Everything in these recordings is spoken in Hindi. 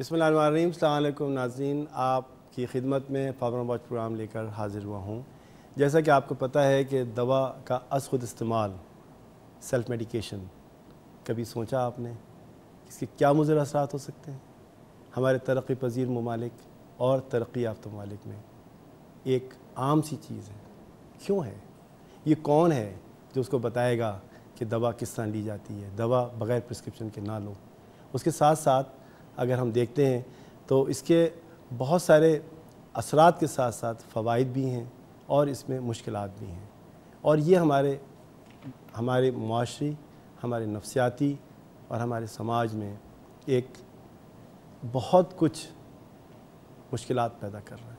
बसमीम नाजीन आपकी खिदमत में फार्मा वॉच प्रोग्राम लेकर हाजिर हुआ हूँ। जैसा कि आपको पता है कि दवा का अस खुद इस्तेमाल सेल्फ मेडिकेशन कभी सोचा आपने इसके क्या मुजर असरात हो सकते हैं? हमारे तरक्की पजीर ममालिक और तरक्की याफ्ता ममालिक में एक आम सी चीज़ है। क्यों है? ये कौन है जो उसको बताएगा कि दवा किस तरह ली जाती है? दवा बग़ैर प्रिस्क्रिप्शन के ना लो। उसके साथ साथ अगर हम देखते हैं तो इसके बहुत सारे असरात के साथ साथ फ़वाद भी हैं और इसमें मुश्किल भी हैं। और ये हमारे हमारे माशरी हमारे नफसियाती और हमारे समाज में एक बहुत कुछ मुश्किल पैदा कर रहा है।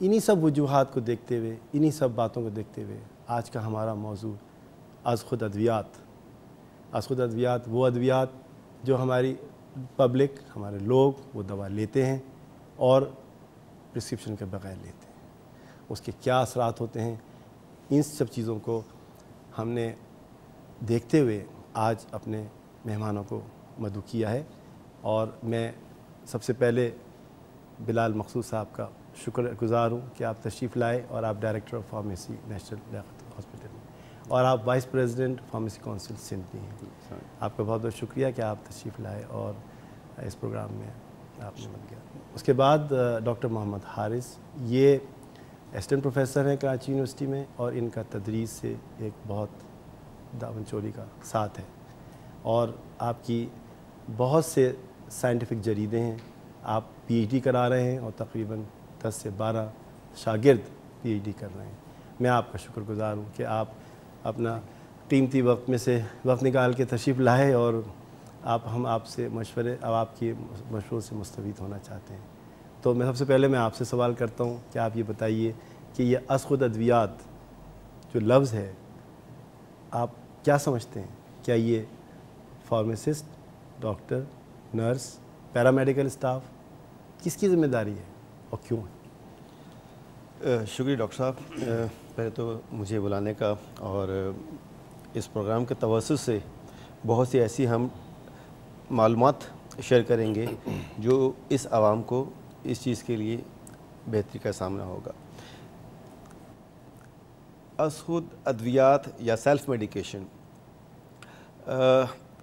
इन्हीं सब वजूहत को देखते हुए, इन्हीं सब बातों को देखते हुए आज का हमारा मौजू आज ख़ुद अद्वियात। आज ख़ुद अद्वियात, वो अद्वियात जो हमारी पब्लिक, हमारे लोग, वो दवा लेते हैं और प्रिस्क्रिप्शन के बगैर लेते हैं। उसके क्या असरात होते हैं, इन सब चीज़ों को हमने देखते हुए आज अपने मेहमानों को मदु किया है। और मैं सबसे पहले बिलाल मखसूस साहब का शुक्रगुजार हूँ कि आप तशरीफ़ लाए और आप director of pharmacy national hospital में। और आप vice president pharmacy council Sindh भी हैं आपका बहुत बहुत शुक्रिया कि आप तशरीफ़ लाए और इस प्रोग्राम में आपने बन गया उसके बाद डॉक्टर मोहम्मद हारिस ये असिस्टेंट प्रोफेसर हैं कराची यूनिवर्सिटी में और इनका तदरीस से एक बहुत दावन चोरी का साथ है। और आपकी बहुत से साइंटिफिक जरीदे हैं। आप पीएचडी करा रहे हैं और तकरीबन 10 से 12 शागिर्द पीएचडी कर रहे हैं। मैं आपका शुक्रगुजार हूँ कि आप अपना कीमती वक्त में से वक्त निकाल के तशरीफ़ लाए और आप, हम आपसे मशवरे, अब आपकी मशवरों से मुस्तविद होना चाहते हैं। तो मैं सबसे पहले मैं आपसे सवाल करता हूँ कि आप ये बताइए कि ये असखुद अद्वियात जो लफ्ज़ है, आप क्या समझते हैं? क्या ये pharmacist, doctor, nurse, paramedical staff, किसकी ज़िम्मेदारी है? और क्यों? है शुक्रिया, डॉक्टर साहब। पहले तो मुझे बुलाने का और इस प्रोग्राम के तवसत से बहुत सी ऐसी हम मालूम शेयर करेंगे जो इस आवाम को इस चीज़ के लिए बेहतरी का सामना होगा। असखुद अद्वियात या सेल्फ मेडिकेशन।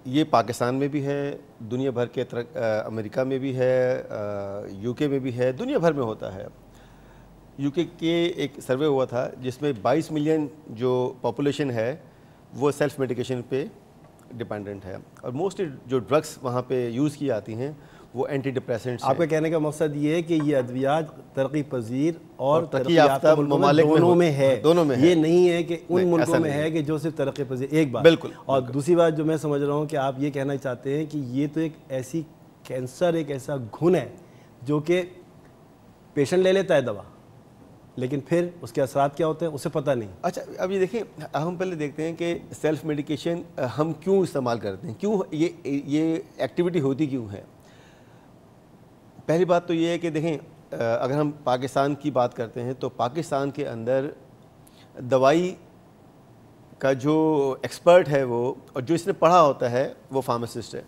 ये पाकिस्तान में भी है, दुनिया भर के तरक अमेरिका में भी है यूके में भी है, दुनिया भर में होता है। यूके के एक सर्वे हुआ था जिसमें 22 मिलियन जो पॉपुलेशन है, वो सेल्फ मेडिकेशन पे डिपेंडेंट है। और मोस्टली जो ड्रग्स वहाँ पे यूज़ की जाती हैं वो एंटी डिप्रेसेंट्स आपका कहने का मकसद ये है कि ये अद्वियात तरक्की पजीर और, तरक्की याफ्ता दोनों में है। दोनों में ये नहीं है कि उन मुल्कों में है कि जो सिर्फ़ तरक्की पजीर एक बात। बिल्कुल और दूसरी बात जो मैं समझ रहा हूँ कि आप ये कहना चाहते हैं कि ये तो एक ऐसी कैंसर एक ऐसा घुन है जो कि पेशेंट ले लेता है दवा लेकिन फिर उसके असरात क्या होते हैं उसे पता नहीं। अच्छा अब ये देखें हम पहले देखते हैं कि सेल्फ मेडिकेशन हम क्यों इस्तेमाल करते हैं? क्यों ये ये एक्टिविटी होती क्यों है? पहली बात तो ये है कि देखें अगर हम पाकिस्तान की बात करते हैं तो पाकिस्तान के अंदर दवाई का जो एक्सपर्ट है वो, और जो इसने पढ़ा होता है, वो फार्मासिस्ट है।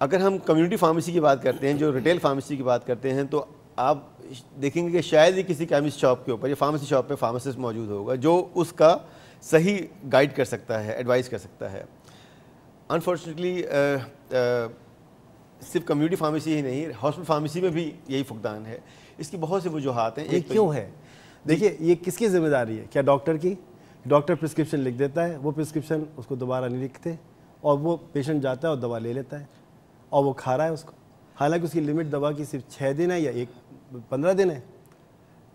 अगर हम कम्युनिटी फार्मेसी की बात करते हैं, जो रिटेल फार्मेसी की बात करते हैं तो आप देखेंगे कि शायद ही किसी केमिस्ट शॉप के ऊपर, या फार्मेसी शॉप पे फार्मासिस्ट मौजूद होगा, जो उसका सही गाइड कर सकता है, एडवाइस कर सकता है। अनफॉर्चुनेटली सिर्फ़ कम्युनिटी फार्मेसी ही नहीं हॉस्पिटल फार्मेसी में भी यही फुकदान है। इसकी बहुत सी वजूहत हैं। एक तो क्यों है? देखिए ये किसकी ज़िम्मेदारी है? क्या डॉक्टर की? डॉक्टर प्रिस्क्रिप्शन लिख देता है वो प्रिस्क्रिप्शन उसको दोबारा नहीं लिखते और वो पेशेंट जाता है और दवा ले लेता है और वो खा रहा है उसको। हालाँकि उसकी लिमिट दवा की सिर्फ़ छः दिन है या एक पंद्रह दिन है।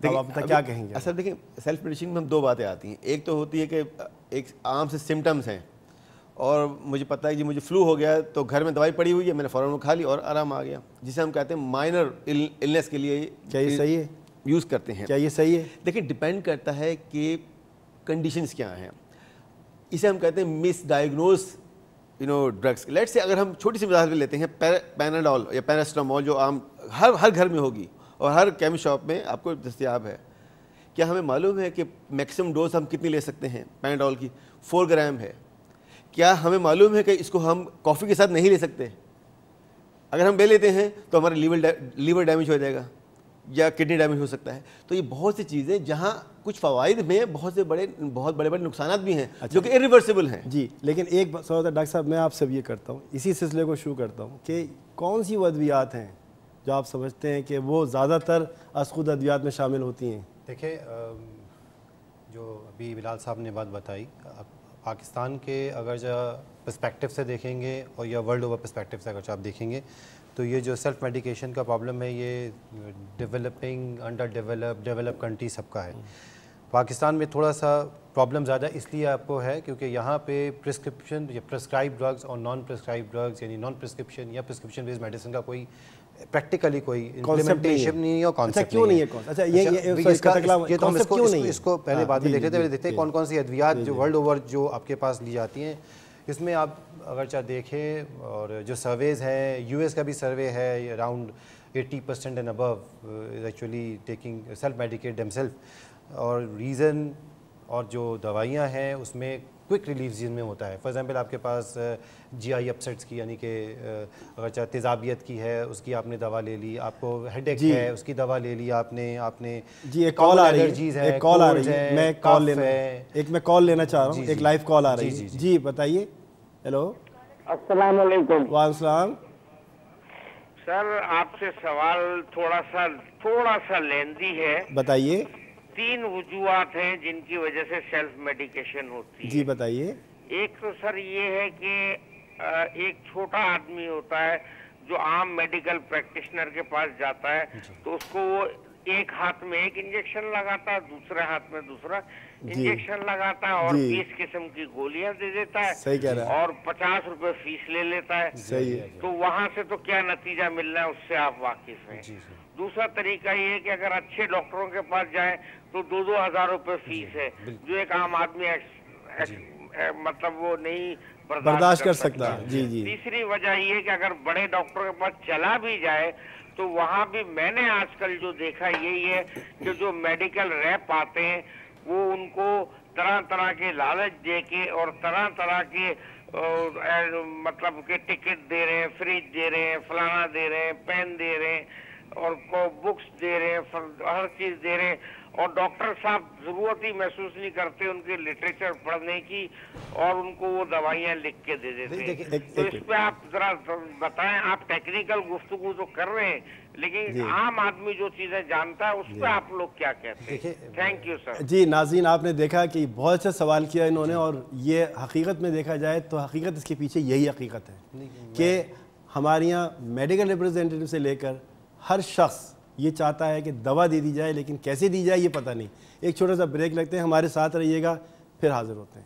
देखिए आप क्या कहेंगे असल देखिए सेल्फ मेडिसिन में हम दो बातें आती हैं। एक तो होती है कि एक आम से सिम्टम्स हैं। और मुझे पता है कि मुझे फ्लू हो गया तो घर में दवाई पड़ी हुई है मैंने फ़ौरन खा ली और आराम आ गया। जिसे हम कहते हैं माइनर इलनेस के लिए क्या ये सही है? यूज़ करते हैं। क्या ये सही है? देखिए डिपेंड करता है कि कंडीशंस क्या हैं। इसे हम कहते हैं misdiagnose you know drugs late से अगर हम छोटी सी मिसाल लेते हैं पैनाडॉल या पैरास्टामोल जो आम हर हर घर में होगी और हर कैम शॉप में आपको दस्तियाब है। क्या हमें मालूम है कि मैक्सिमम डोज हम कितनी ले सकते हैं पैनाडोल की? फोर ग्राम है। क्या हमें मालूम है कि इसको हम कॉफ़ी के साथ नहीं ले सकते? अगर हम ले लेते हैं तो हमारा लीवर लीवर डैमेज हो जाएगा या किडनी डैमेज हो सकता है। तो ये बहुत सी चीज़ें जहाँ कुछ फ़वाद में बहुत से बड़े बहुत बड़े बड़े नुकसान भी हैं अच्छा। जो कि इरिवर्सिबल हैं। जी लेकिन एक सवाल डॉक्टर साहब मैं आपसे ये करता हूँ। इसी सिलसिले को शुरू करता हूँ कि कौन सी अद्वियात हैं जो आप समझते हैं कि वो ज़्यादातर असखुद अद्वियात में शामिल होती हैं? देखिए जो अभी बिलाल साहब ने बात बताई पाकिस्तान के अगर जो पर्सपेक्टिव से देखेंगे और या वर्ल्ड ओवर पर्सपेक्टिव से अगर आप देखेंगे तो ये जो सेल्फ मेडिकेशन का प्रॉब्लम है ये developing under develop develop country सबका है। पाकिस्तान में थोड़ा सा प्रॉब्लम ज़्यादा इसलिए आपको है क्योंकि यहाँ पे प्रिस्क्रिप्शन या प्रिस्क्राइब ड्रग्स और नॉन प्रिस्क्राइब ड्रग्स यानी नॉन प्रिस्क्रिप्शन या प्रिस्क्रिप्शन बेस्ड मेडिसिन का कोई प्रैक्टिकली कोई इम्प्लीमेंटेशन नहीं है। कॉन्सेप्ट अच्छा क्यों नहीं है। अच्छा ये ये अच्छा, इसका ये तो हम इसको इसको पहले हाँ, बाद में देख लेते हैं देखते हैं कौन कौन सी अद्वियात जो वर्ल्ड ओवर जो आपके पास ली जाती हैं। इसमें आप अगर चाहे देखें और जो सर्वेज़ हैं यूएस का भी सर्वे है around 80 percent and above is actually taking self medicate दम और रीज़न और जो दवाइयाँ हैं उसमें क्विक रिलीफ जिनमें होता है। फॉर एग्जांपल आपके पास जी आई अपसेट्स की यानी कि अगर चाहे तेज़ाबियत की है उसकी आपने दवा ले ली आपको हेड है उसकी दवा ले ली आपने आपने जी एक कॉल आ रही है एक कॉल आ रही है मैं कॉल लेना एक मैं कॉल लेना चाह रहा हूँ एक लाइव कॉल आ रही है। जी बताइए। हेलो अस्सलाम वालेकुम वालेकुम सर आपसे सवाल थोड़ा सा थोड़ा सा लेंदी है। बताइए। तीन वजूहत हैं जिनकी वजह से सेल्फ मेडिकेशन होती है। जी बताइए। एक तो सर ये है कि एक छोटा आदमी होता है जो आम मेडिकल प्रैक्टिशनर के पास जाता है तो उसको वो एक हाथ में एक इंजेक्शन लगाता है दूसरे हाथ में दूसरा इंजेक्शन लगाता है और बीस किस्म की गोलियाँ दे देता है सही कह रहा है। और पचास रुपए फ़ीस ले लेता है। सही है। तो वहाँ से तो क्या नतीजा मिलना है उससे आप वाकिफ हैं। दूसरा तरीका ये है कि अगर अच्छे डॉक्टरों के पास जाए तो दो दो हज़ार रूपए फ़ीस है। जो एक आम आदमी मतलब वो नहीं बर्दाश्त कर, कर सकता। जी जी। तीसरी वजह ये कि अगर बड़े डॉक्टर के पास चला भी जाए तो वहाँ भी मैंने आजकल जो देखा यही है कि जो मेडिकल रैप आते हैं वो उनको तरह तरह के लालच दे के और तरह तरह के मतलब के टिकट दे रहे हैं फ्रिज दे रहे हैं फलाना दे रहे हैं पेन दे रहे हैं और को बुक्स दे रहे हैं हर चीज़ दे रहे हैं। और डॉक्टर साहब ज़रूरत ही महसूस नहीं करते उनके लिटरेचर पढ़ने की और उनको वो दवाइयाँ लिख के दे देते हैं। तो इस पे आप जरा बताएँ आप टेक्निकल गुफ्तगु तो कर रहे हैं लेकिन आम आदमी जो चीज़ें जानता है उस पर आप लोग क्या कहते हैं? थैंक यू सर जी नाजीन आपने देखा कि बहुत अच्छा सवाल किया इन्होंने और ये हकीकत में देखा जाए तो हकीकत इसके पीछे यही हकीकत है कि हमारे यहाँ मेडिकल रिप्रेजेंटेटिव से लेकर हर शख्स ये चाहता है कि दवा दे दी जाए, लेकिन कैसे दी जाए ये पता नहीं एक छोटा सा ब्रेक लगते हैं, हमारे साथ रहिएगा, फिर हाजिर होते हैं